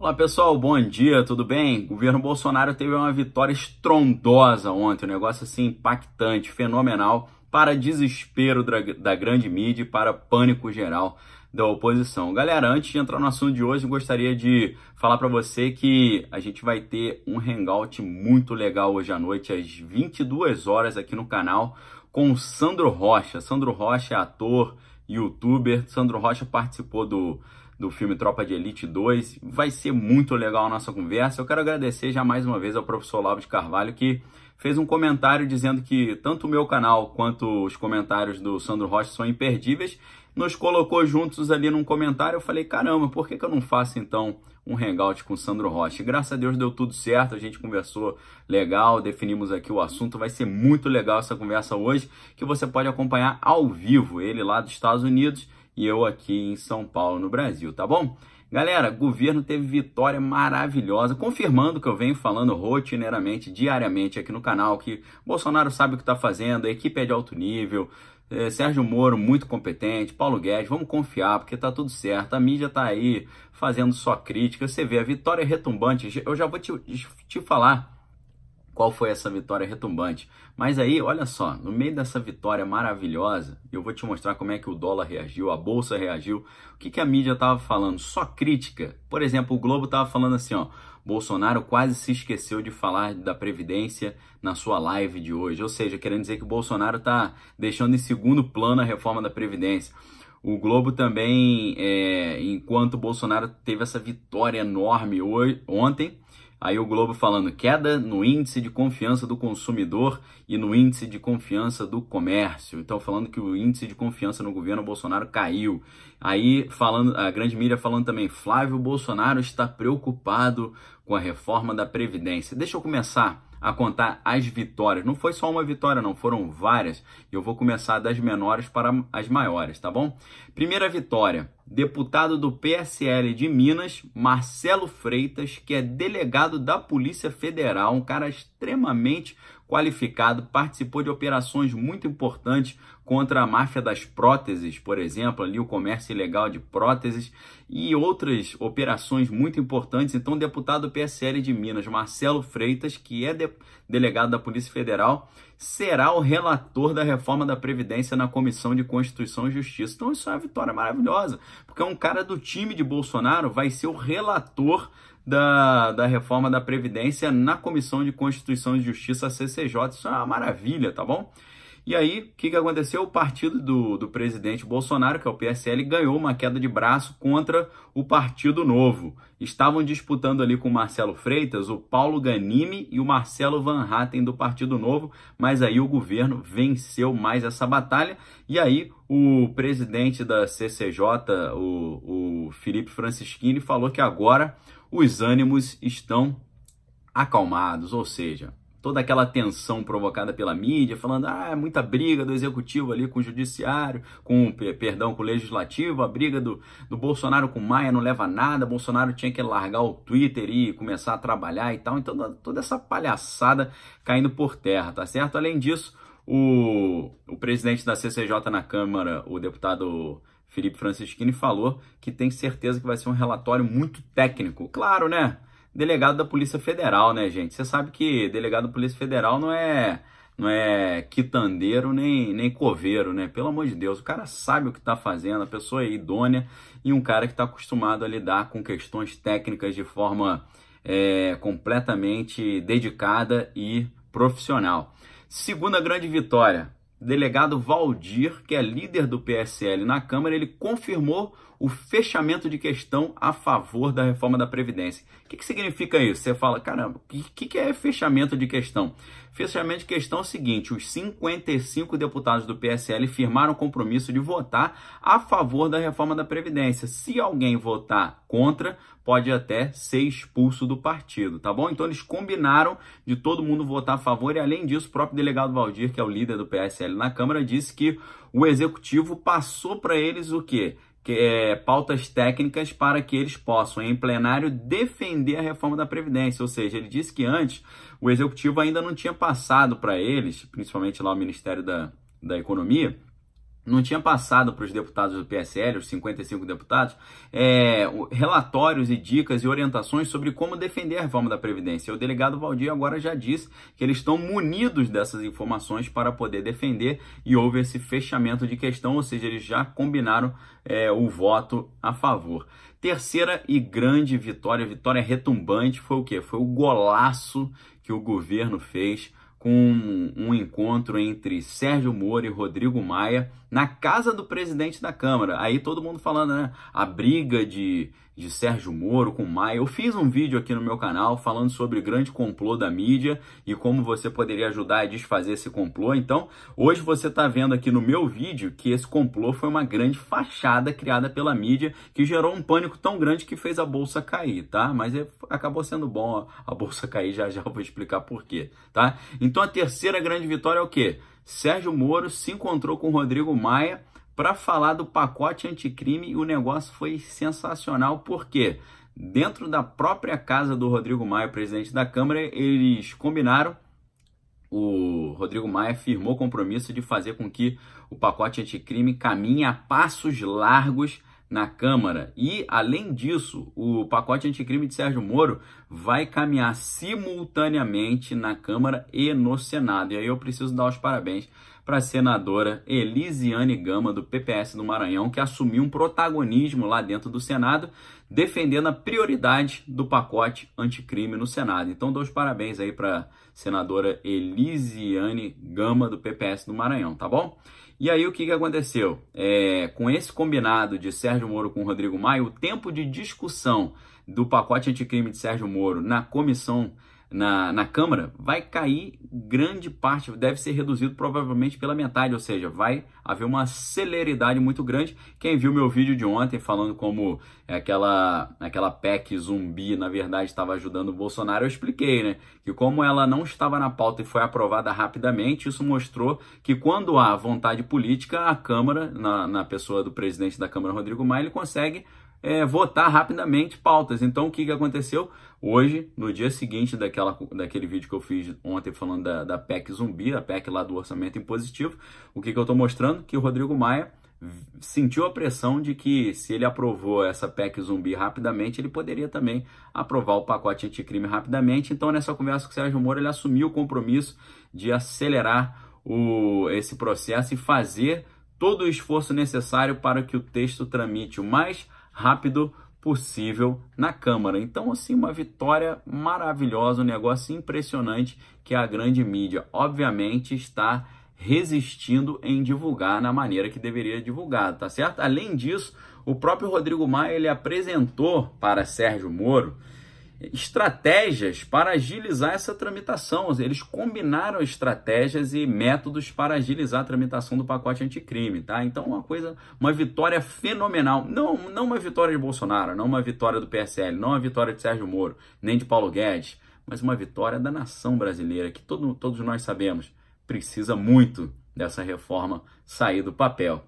Olá pessoal, bom dia, tudo bem? O governo Bolsonaro teve uma vitória estrondosa ontem, um negócio assim impactante, fenomenal, para desespero da grande mídia e para pânico geral da oposição. Galera, antes de entrar no assunto de hoje, gostaria de falar para você que a gente vai ter um hangout muito legal hoje à noite, às 22 horas aqui no canal, com o Sandro Rocha. Sandro Rocha é ator, youtuber. Sandro Rocha participou do do filme Tropa de Elite 2. Vai ser muito legal a nossa conversa. Eu quero agradecer já mais uma vez ao professor Lavo de Carvalho que fez um comentário dizendo que tanto o meu canal quanto os comentários do Sandro Rocha são imperdíveis. Nos colocou juntos ali num comentário. Eu falei, caramba, por que, que eu não faço então um hangout com o Sandro Rocha? Graças a Deus deu tudo certo. A gente conversou legal, definimos aqui o assunto. Vai ser muito legal essa conversa hoje, que você pode acompanhar ao vivo. Ele lá dos Estados Unidos e eu aqui em São Paulo, no Brasil, tá bom? Galera, governo teve vitória maravilhosa, confirmando que eu venho falando rotineiramente, diariamente aqui no canal, que Bolsonaro sabe o que está fazendo, a equipe é de alto nível, é, Sérgio Moro muito competente, Paulo Guedes, vamos confiar, porque tá tudo certo, a mídia tá aí fazendo só crítica, você vê, a vitória é retumbante, eu já vou te, te falar qual foi essa vitória retumbante. Mas aí, olha só, no meio dessa vitória maravilhosa, eu vou te mostrar como é que o dólar reagiu, a bolsa reagiu, o que, que a mídia estava falando, só crítica. Por exemplo, o Globo estava falando assim, ó, Bolsonaro quase se esqueceu de falar da Previdência na sua live de hoje, ou seja, querendo dizer que o Bolsonaro está deixando em segundo plano a reforma da Previdência. O Globo também, é, enquanto o Bolsonaro teve essa vitória enorme hoje, ontem, Aí o Globo falando queda no índice de confiança do consumidor e no índice de confiança do comércio. Então falando que o índice de confiança no governo Bolsonaro caiu. Aí falando a grande mídia falando também Flávio Bolsonaro está preocupado com a reforma da previdência. Deixa eu começar a contar as vitórias. Não foi só uma vitória, não, foram várias. E eu vou começar das menores para as maiores, tá bom? Primeira vitória: deputado do PSL de Minas, Marcelo Freitas, que é delegado da Polícia Federal, um cara extremamente qualificado, participou de operações muito importantes contra a máfia das próteses, por exemplo, ali o comércio ilegal de próteses e outras operações muito importantes. Então, o deputado do PSL de Minas, Marcelo Freitas, que é de delegado da Polícia Federal, será o relator da reforma da Previdência na Comissão de Constituição e Justiça. Então, isso é uma vitória maravilhosa, porque um cara do time de Bolsonaro vai ser o relator da, da reforma da Previdência na Comissão de Constituição e Justiça, CCJ. Isso é uma maravilha, tá bom? E aí, o que, que aconteceu? O partido do, do presidente Bolsonaro, que é o PSL, ganhou uma queda de braço contra o Partido Novo. Estavam disputando ali com o Marcelo Freitas, o Paulo Ganimi e o Marcelo Van Hatten do Partido Novo, mas aí o governo venceu mais essa batalha. E aí, o presidente da CCJ, o, o Felipe Francischini, falou que agora os ânimos estão acalmados, ou seja, toda aquela tensão provocada pela mídia, falando, ah, é muita briga do executivo ali com o judiciário, com, perdão, com o legislativo, a briga do, do Bolsonaro com Maia não leva a nada, Bolsonaro tinha que largar o Twitter e começar a trabalhar e tal, então toda essa palhaçada caindo por terra, tá certo? Além disso, o, o presidente da CCJ na Câmara, o deputado Felipe Francischini falou que tem certeza que vai ser um relatório muito técnico. Claro, né? Delegado da Polícia Federal, né, gente? Você sabe que delegado da Polícia Federal não é não é quitandeiro nem, nem coveiro, né? Pelo amor de Deus, o cara sabe o que está fazendo, a pessoa é idônea e um cara que está acostumado a lidar com questões técnicas de forma é, completamente dedicada e profissional. Segunda grande vitória, delegado Valdir, que é líder do PSL na Câmara, ele confirmou o fechamento de questão a favor da reforma da Previdência. O que, que significa isso? Você fala, caramba, o que, que é fechamento de questão? Fechamento de questão é o seguinte: os 55 deputados do PSL firmaram o compromisso de votar a favor da reforma da Previdência. Se alguém votar contra, pode até ser expulso do partido, tá bom? Então eles combinaram de todo mundo votar a favor e, além disso, o próprio delegado Valdir, que é o líder do PSL na Câmara, disse que o executivo passou para eles o quê? É, pautas técnicas para que eles possam, em plenário, defender a reforma da Previdência. Ou seja, ele disse que antes o executivo ainda não tinha passado para eles, principalmente lá o Ministério da, da Economia, não tinha passado para os deputados do PSL, os 55 deputados, é, relatórios e dicas e orientações sobre como defender a reforma da Previdência. O delegado Valdir agora já disse que eles estão munidos dessas informações para poder defender e houve esse fechamento de questão, ou seja, eles já combinaram é, o voto a favor. Terceira e grande vitória, vitória retumbante, foi o quê? Foi o golaço que o governo fez com um encontro entre Sérgio Moro e Rodrigo Maia na casa do presidente da Câmara. Aí todo mundo falando, né? A briga de, de Sérgio Moro com Maia. Eu fiz um vídeo aqui no meu canal falando sobre o grande complô da mídia e como você poderia ajudar a desfazer esse complô. Então, hoje você está vendo aqui no meu vídeo que esse complô foi uma grande fachada criada pela mídia que gerou um pânico tão grande que fez a bolsa cair, tá? Mas é, acabou sendo bom a bolsa cair, já já eu vou explicar por quê, tá? Então a terceira grande vitória é o quê? Sérgio Moro se encontrou com Rodrigo Maia para falar do pacote anticrime e o negócio foi sensacional, porque dentro da própria casa do Rodrigo Maia, presidente da Câmara, eles combinaram. O Rodrigo Maia firmou compromisso de fazer com que o pacote anticrime caminhe a passos largos na Câmara. E, além disso, o pacote anticrime de Sérgio Moro vai caminhar simultaneamente na Câmara e no Senado. E aí eu preciso dar os parabéns para a senadora Elisiane Gama, do PPS do Maranhão, que assumiu um protagonismo lá dentro do Senado, defendendo a prioridade do pacote anticrime no Senado. Então, dou os parabéns aí para a senadora Elisiane Gama, do PPS do Maranhão, tá bom? E aí o que, que aconteceu? É, com esse combinado de Sérgio Moro com Rodrigo Maia, o tempo de discussão do pacote anticrime de Sérgio Moro na comissão na, na Câmara, vai cair grande parte, deve ser reduzido provavelmente pela metade, ou seja, vai haver uma celeridade muito grande. Quem viu meu vídeo de ontem falando como aquela, aquela PEC zumbi, na verdade, estava ajudando o Bolsonaro, eu expliquei, né? Que como ela não estava na pauta e foi aprovada rapidamente, isso mostrou que quando há vontade política, a Câmara, na, na pessoa do presidente da Câmara, Rodrigo Maia, ele consegue é, votar rapidamente pautas. Então, o que, que aconteceu? Hoje, no dia seguinte daquela, daquele vídeo que eu fiz ontem falando da, da PEC zumbi, a PEC lá do orçamento impositivo, o que, que eu estou mostrando? Que o Rodrigo Maia sentiu a pressão de que se ele aprovou essa PEC zumbi rapidamente, ele poderia também aprovar o pacote anticrime rapidamente. Então, nessa conversa com o Sérgio Moro, ele assumiu o compromisso de acelerar o, esse processo e fazer todo o esforço necessário para que o texto tramite o mais rápido possível na Câmara. Então, assim, uma vitória maravilhosa, um negócio impressionante que a grande mídia, obviamente, está resistindo em divulgar na maneira que deveria divulgar, tá certo? Além disso, o próprio Rodrigo Maia ele apresentou para Sérgio Moro estratégias para agilizar essa tramitação. Eles combinaram estratégias e métodos para agilizar a tramitação do pacote anticrime, tá? Então, uma coisa, uma vitória fenomenal. Não, não uma vitória de Bolsonaro, não uma vitória do PSL, não uma vitória de Sérgio Moro, nem de Paulo Guedes, mas uma vitória da nação brasileira, que todo, todos nós sabemos precisa muito dessa reforma sair do papel.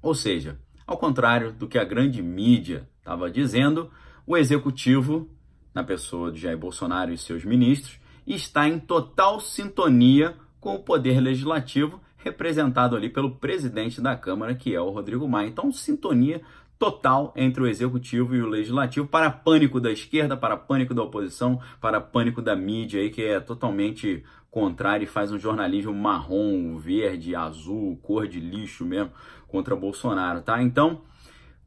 Ou seja, ao contrário do que a grande mídia estava dizendo, o executivo na pessoa de Jair Bolsonaro e seus ministros, está em total sintonia com o poder legislativo representado ali pelo presidente da Câmara, que é o Rodrigo Maia. Então, sintonia total entre o executivo e o legislativo para pânico da esquerda, para pânico da oposição, para pânico da mídia aí que é totalmente contrário e faz um jornalismo marrom, verde, azul, cor de lixo mesmo contra Bolsonaro, tá? Então,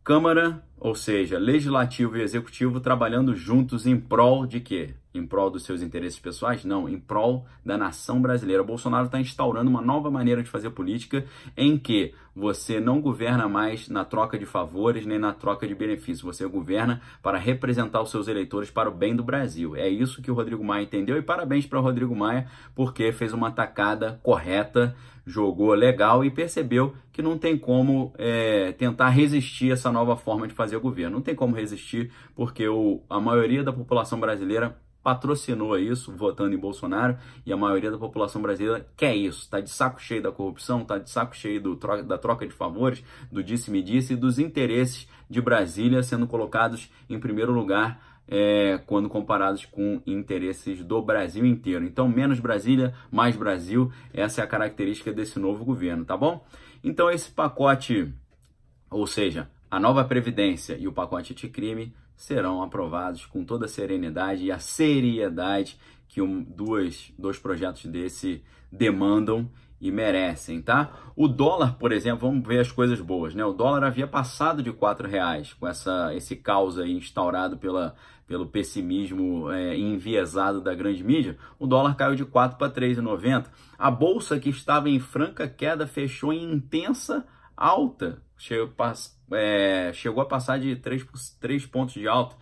Câmara, ou seja, Legislativo e Executivo trabalhando juntos em prol de quê? Em prol dos seus interesses pessoais? Não, em prol da nação brasileira. Bolsonaro está instaurando uma nova maneira de fazer política em que você não governa mais na troca de favores nem na troca de benefícios. Você governa para representar os seus eleitores para o bem do Brasil. É isso que o Rodrigo Maia entendeu e parabéns para o Rodrigo Maia porque fez uma atacada correta jogou legal e percebeu que não tem como é, tentar resistir a essa nova forma de fazer governo. Não tem como resistir porque o, a maioria da população brasileira patrocinou isso, votando em Bolsonaro, e a maioria da população brasileira quer isso. Está de saco cheio da corrupção, está de saco cheio do, da troca de favores, do disse-me-disse -disse, e dos interesses de Brasília sendo colocados em primeiro lugar é, quando comparados com interesses do Brasil inteiro. Então, menos Brasília, mais Brasil, essa é a característica desse novo governo, tá bom? Então esse pacote, ou seja, a nova previdência e o pacote anticrime serão aprovados com toda a serenidade e a seriedade que um, duas, dois projetos desse demandam e merecem, tá? O dólar, por exemplo, vamos ver as coisas boas, né? O dólar havia passado de quatro reais com essa, esse caos aí instaurado pela, pelo pessimismo é, enviesado da grande mídia. O dólar caiu de 4 para 3,90. A bolsa que estava em franca queda fechou em intensa alta, chegou, é, chegou a passar de 3, 3 pontos de alta.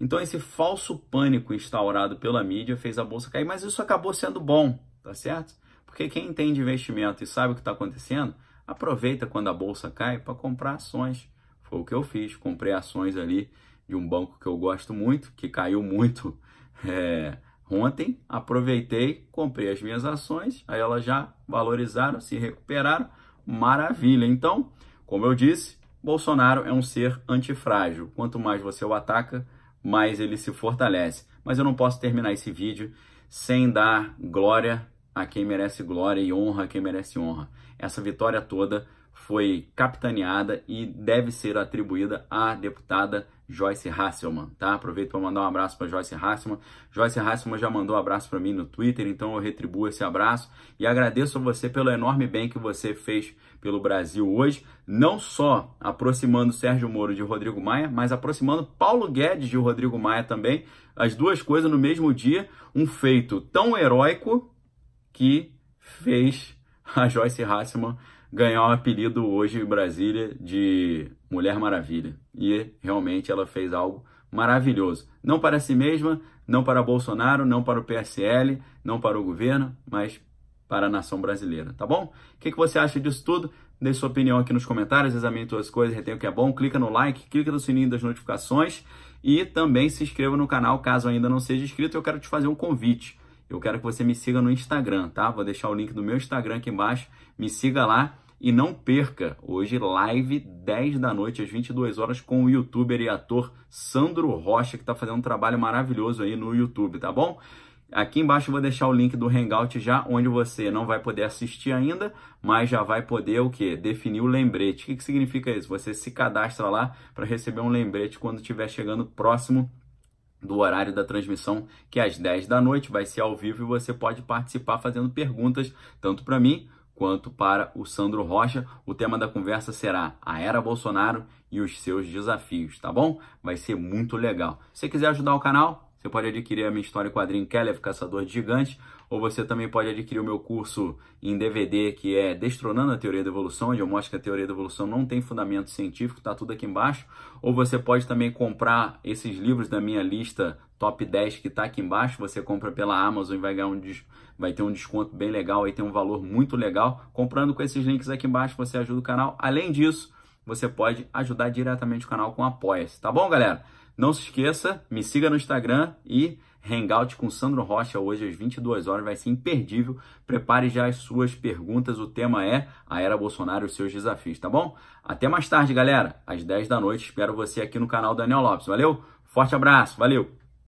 Então esse falso pânico instaurado pela mídia fez a bolsa cair, mas isso acabou sendo bom, tá certo? Porque quem entende investimento e sabe o que está acontecendo, aproveita quando a bolsa cai para comprar ações. Foi o que eu fiz. Comprei ações ali de um banco que eu gosto muito, que caiu muito é, ontem. Aproveitei, comprei as minhas ações, aí elas já valorizaram, se recuperaram. Maravilha. Então, como eu disse, Bolsonaro é um ser antifrágil. Quanto mais você o ataca, mais ele se fortalece. Mas eu não posso terminar esse vídeo sem dar glória a quem merece glória e honra a quem merece honra. Essa vitória toda foi capitaneada e deve ser atribuída à deputada Joyce Hasselman, tá? Aproveito para mandar um abraço para Joyce Hasselman. Joyce Hasselman já mandou um abraço para mim no Twitter, então eu retribuo esse abraço e agradeço a você pelo enorme bem que você fez pelo Brasil hoje, não só aproximando Sérgio Moro de Rodrigo Maia, mas aproximando Paulo Guedes de Rodrigo Maia também, as duas coisas no mesmo dia, um feito tão heróico que fez a Joyce Hasselman ganhar o um apelido hoje em Brasília de Mulher Maravilha. E realmente ela fez algo maravilhoso. Não para si mesma, não para Bolsonaro, não para o PSL, não para o governo, mas para a nação brasileira, tá bom? O que, que você acha disso tudo? Deixe sua opinião aqui nos comentários, examine suas coisas, retenha o que é bom, clica no like, clica no sininho das notificações e também se inscreva no canal caso ainda não seja inscrito. Eu quero te fazer um convite eu quero que você me siga no Instagram, tá? Vou deixar o link do meu Instagram aqui embaixo. Me siga lá e não perca hoje live 10 da noite às 22 horas com o youtuber e ator Sandro Rocha que está fazendo um trabalho maravilhoso aí no YouTube, tá bom? Aqui embaixo eu vou deixar o link do Hangout já, onde você não vai poder assistir ainda, mas já vai poder o que? Definir o lembrete. O que, que significa isso? Você se cadastra lá para receber um lembrete quando estiver chegando próximo do horário da transmissão, que é às 10 da noite, vai ser ao vivo e você pode participar fazendo perguntas tanto para mim quanto para o Sandro Rocha. O tema da conversa será a era Bolsonaro e os seus desafios, tá bom? Vai ser muito legal. Se quiser ajudar o canal, você pode adquirir a minha história em quadrinho Keller, Caçador de Gigantes, ou você também pode adquirir o meu curso em DVD, que é Destronando a Teoria da Evolução, onde eu mostro que a teoria da evolução não tem fundamento científico, tá tudo aqui embaixo. Ou você pode também comprar esses livros da minha lista top 10 que está aqui embaixo. Você compra pela Amazon e vai, ganhar um, vai ter um desconto bem legal, aí tem um valor muito legal. Comprando com esses links aqui embaixo, você ajuda o canal. Além disso, você pode ajudar diretamente o canal com Apoia-se, tá bom, galera? Não se esqueça, me siga no Instagram e Hangout com Sandro Rocha hoje às 22 horas vai ser imperdível. Prepare já as suas perguntas. O tema é a era Bolsonaro e os seus desafios, tá bom? Até mais tarde, galera, às 10 da noite. Espero você aqui no canal Daniel Lopes. Valeu? Forte abraço. Valeu.